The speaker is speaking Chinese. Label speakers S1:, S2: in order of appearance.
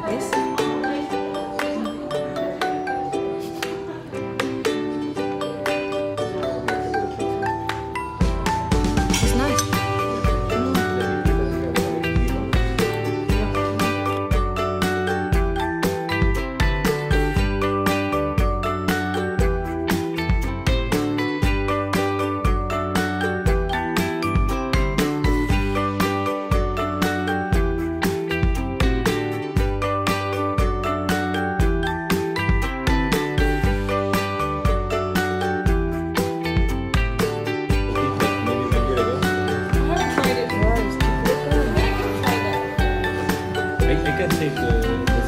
S1: like this.
S2: 哎、欸，还干这个。